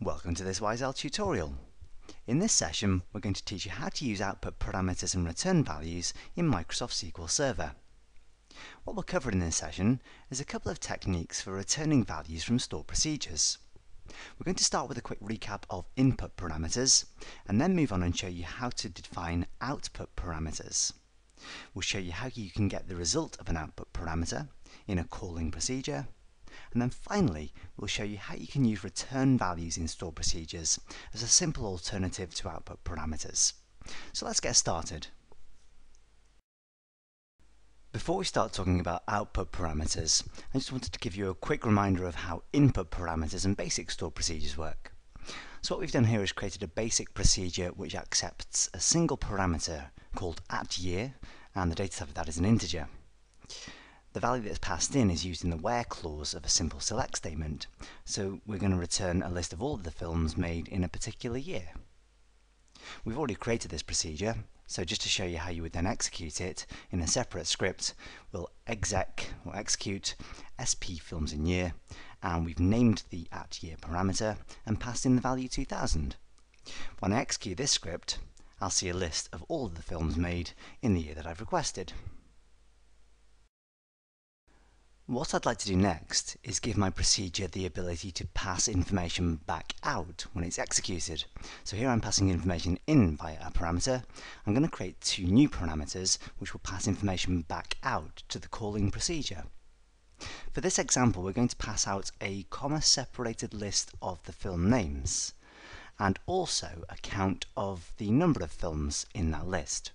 Welcome to this Wise Owl tutorial. In this session, we're going to teach you how to use output parameters and return values in Microsoft SQL Server. What we'll cover in this session is a couple of techniques for returning values from stored procedures. We're going to start with a quick recap of input parameters, and then move on and show you how to define output parameters. We'll show you how you can get the result of an output parameter in a calling procedure, and then finally, we'll show you how you can use return values in stored procedures as a simple alternative to output parameters. So let's get started. Before we start talking about output parameters, I just wanted to give you a quick reminder of how input parameters and basic stored procedures work. So what we've done here is created a basic procedure which accepts a single parameter called at year, and the data type of that is an integer. The value that's passed in is used in the where clause of a simple select statement, so we're going to return a list of all of the films made in a particular year. We've already created this procedure, so just to show you how you would then execute it, in a separate script, we'll exec or execute sp films in year, and we've named the at year parameter and passed in the value 2000. When I execute this script, I'll see a list of all of the films made in the year that I've requested. What I'd like to do next is give my procedure the ability to pass information back out when it's executed. So here I'm passing information in via a parameter. I'm going to create two new parameters which will pass information back out to the calling procedure. For this example, we're going to pass out a comma-separated list of the film names, and also a count of the number of films in that list.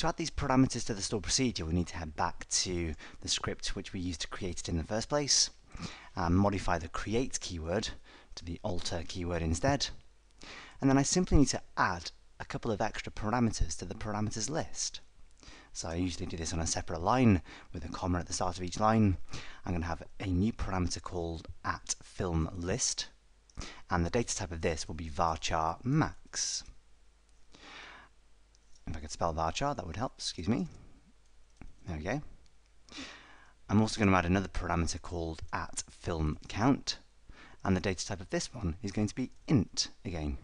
To add these parameters to the stored procedure, we need to head back to the script which we used to create it in the first place, and modify the create keyword to the alter keyword instead. And then I simply need to add a couple of extra parameters to the parameters list. So I usually do this on a separate line with a comma at the start of each line. I'm going to have a new parameter called at film list, and the data type of this will be varchar max. Could spell varchar, that would help. Excuse me. There we go. I'm also going to add another parameter called at film count, and the data type of this one is going to be int again.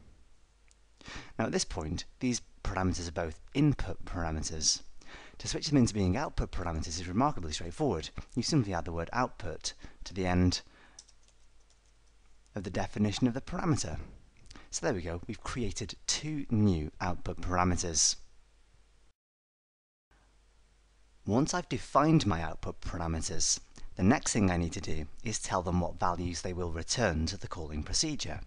Now at this point, these parameters are both input parameters. To switch them into being output parameters is remarkably straightforward. You simply add the word output to the end of the definition of the parameter. So there we go, we've created two new output parameters. Once I've defined my output parameters, the next thing I need to do is tell them what values they will return to the calling procedure.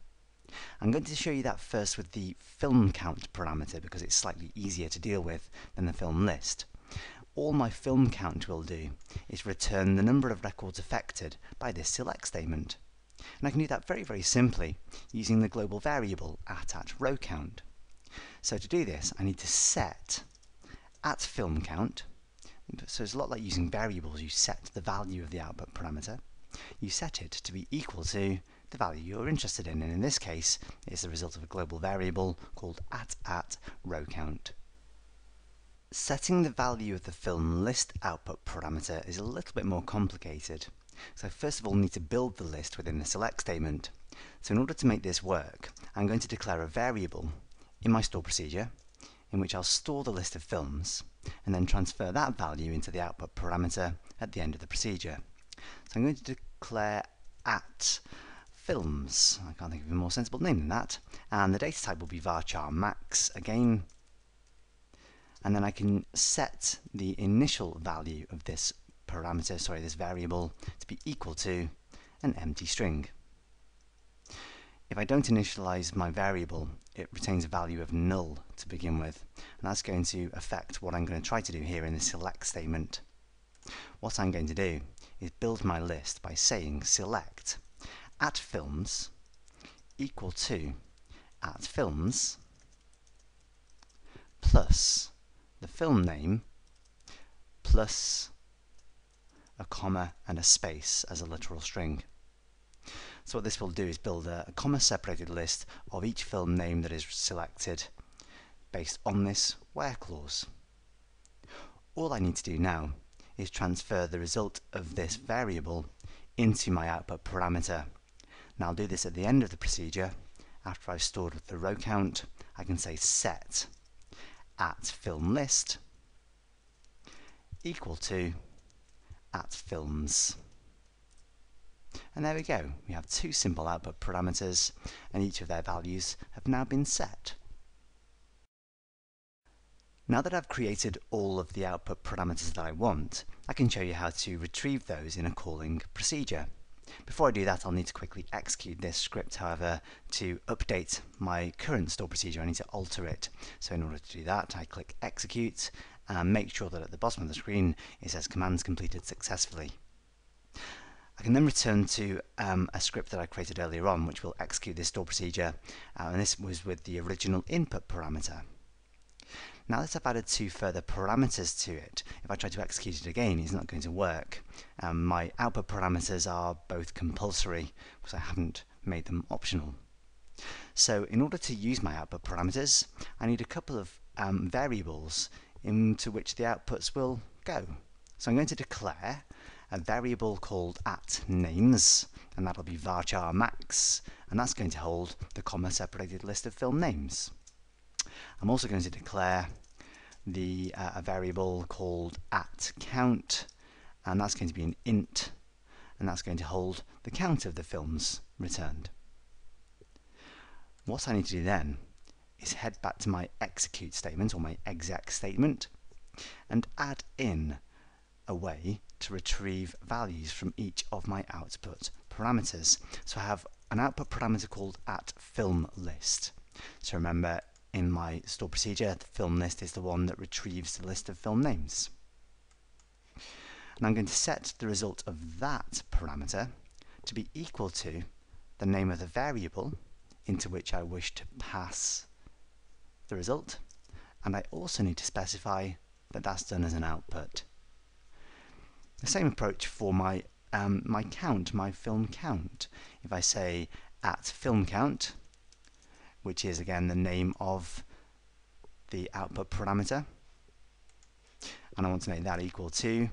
I'm going to show you that first with the film count parameter because it's slightly easier to deal with than the film list. All my film count will do is return the number of records affected by this select statement. And I can do that very, very simply using the global variable at at row count. So to do this, I need to set at film count so it's a lot like using variables. You set the value of the output parameter. You set it to be equal to the value you're interested in, and in this case, it's the result of a global variable called at at row count. Setting the value of the film list output parameter is a little bit more complicated. So first of all, need to build the list within the select statement. So in order to make this work, I'm going to declare a variable in my store procedure in which I'll store the list of films and then transfer that value into the output parameter at the end of the procedure. So I'm going to declare at films, I can't think of a more sensible name than that, and the data type will be varchar max again, and then I can set the initial value of this parameter, sorry, this variable, to be equal to an empty string. If I don't initialize my variable, it retains a value of null to begin with, and that's going to affect what I'm going to try to do here in the select statement. What I'm going to do is build my list by saying select at films equal to at films plus the film name plus a comma and a space as a literal string. So what this will do is build a, a comma-separated list of each film name that is selected based on this where clause. All I need to do now is transfer the result of this variable into my output parameter. Now I'll do this at the end of the procedure. After I've stored the row count, I can say set at film list equal to at films. And there we go. We have two simple output parameters, and each of their values have now been set. Now that I've created all of the output parameters that I want, I can show you how to retrieve those in a calling procedure. Before I do that, I'll need to quickly execute this script, however, to update my current store procedure, I need to alter it. So in order to do that, I click execute and make sure that at the bottom of the screen it says commands completed successfully. I can then return to um, a script that I created earlier on, which will execute this store procedure, uh, and this was with the original input parameter. Now that I've added two further parameters to it, if I try to execute it again, it's not going to work. Um, my output parameters are both compulsory, because I haven't made them optional. So in order to use my output parameters, I need a couple of um, variables into which the outputs will go. So I'm going to declare a variable called at names, and that'll be varchar max, and that's going to hold the comma separated list of film names. I'm also going to declare the uh, a variable called at count, and that's going to be an int, and that's going to hold the count of the films returned. What I need to do then is head back to my execute statement or my exec statement and add in a way to retrieve values from each of my output parameters. So I have an output parameter called at film list. So remember in my store procedure, the film list is the one that retrieves the list of film names. And I'm going to set the result of that parameter to be equal to the name of the variable into which I wish to pass the result. And I also need to specify that that's done as an output. The same approach for my um, my count, my film count. If I say at film count, which is again the name of the output parameter, and I want to make that equal to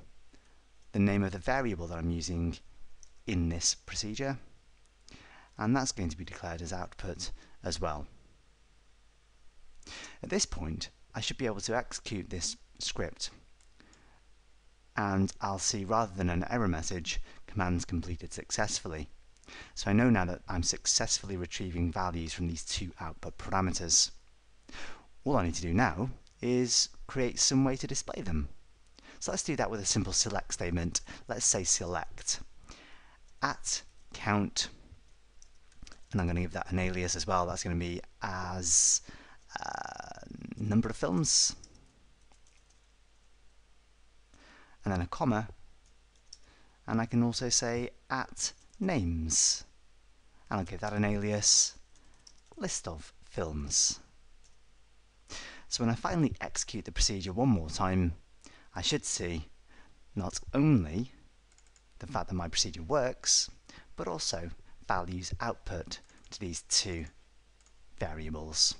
the name of the variable that I'm using in this procedure, and that's going to be declared as output as well. At this point, I should be able to execute this script and I'll see rather than an error message, commands completed successfully. So I know now that I'm successfully retrieving values from these two output parameters. All I need to do now is create some way to display them. So let's do that with a simple select statement. Let's say select at count, and I'm going to give that an alias as well. That's going to be as uh, number of films, and then a comma, and I can also say at names, and I'll give that an alias list of films. So when I finally execute the procedure one more time, I should see not only the fact that my procedure works, but also values output to these two variables.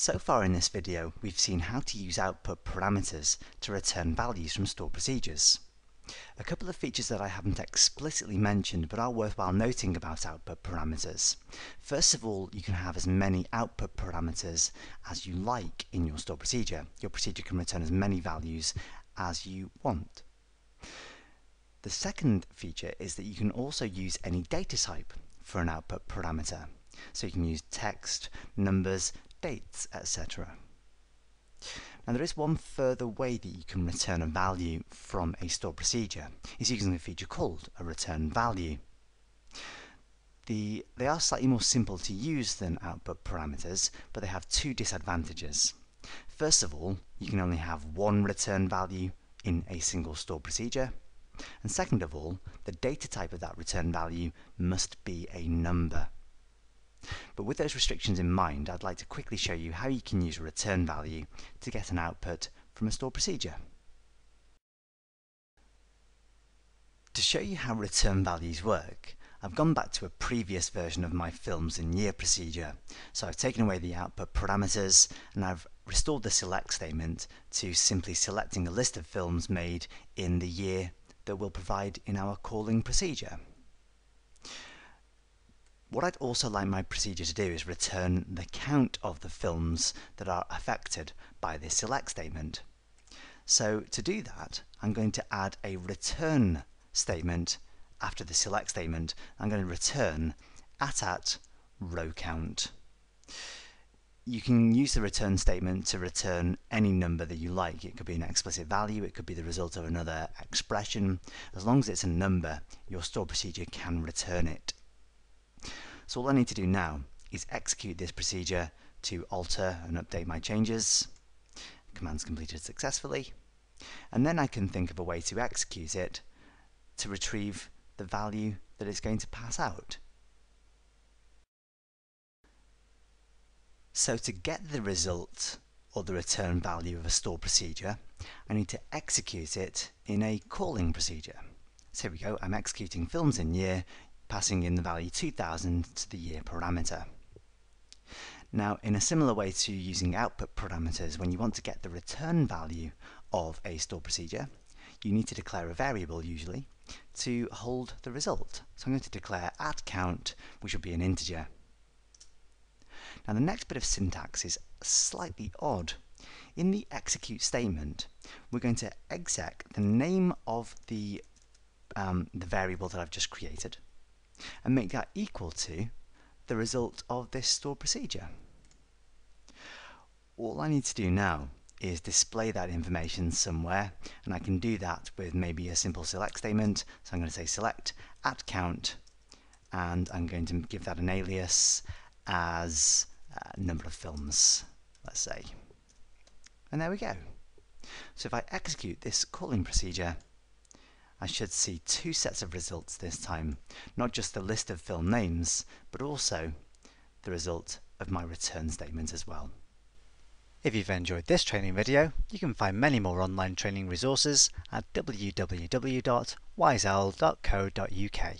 So far in this video, we've seen how to use output parameters to return values from stored procedures. A couple of features that I haven't explicitly mentioned but are worthwhile noting about output parameters. First of all, you can have as many output parameters as you like in your stored procedure. Your procedure can return as many values as you want. The second feature is that you can also use any data type for an output parameter. So you can use text, numbers, dates, etc. Now there is one further way that you can return a value from a stored procedure. It's using a feature called a return value. The, they are slightly more simple to use than output parameters, but they have two disadvantages. First of all, you can only have one return value in a single stored procedure. And second of all, the data type of that return value must be a number. But with those restrictions in mind, I'd like to quickly show you how you can use a return value to get an output from a stored procedure. To show you how return values work, I've gone back to a previous version of my films in year procedure. So I've taken away the output parameters and I've restored the select statement to simply selecting a list of films made in the year that we'll provide in our calling procedure. What I'd also like my procedure to do is return the count of the films that are affected by this select statement. So to do that, I'm going to add a return statement after the select statement. I'm going to return at at row count. You can use the return statement to return any number that you like. It could be an explicit value, it could be the result of another expression. As long as it's a number, your store procedure can return it. So all I need to do now is execute this procedure to alter and update my changes. Command's completed successfully. And then I can think of a way to execute it to retrieve the value that it's going to pass out. So to get the result or the return value of a store procedure, I need to execute it in a calling procedure. So here we go, I'm executing films in year passing in the value 2000 to the year parameter. Now, in a similar way to using output parameters, when you want to get the return value of a stored procedure, you need to declare a variable, usually, to hold the result. So I'm going to declare at count, which will be an integer. Now the next bit of syntax is slightly odd. In the execute statement, we're going to exec the name of the, um, the variable that I've just created, and make that equal to the result of this store procedure. All I need to do now is display that information somewhere and I can do that with maybe a simple select statement. So I'm going to say select at count and I'm going to give that an alias as uh, number of films let's say. And there we go. So if I execute this calling procedure I should see two sets of results this time, not just the list of film names, but also the result of my return statement as well. If you've enjoyed this training video, you can find many more online training resources at www.wiseowl.co.uk.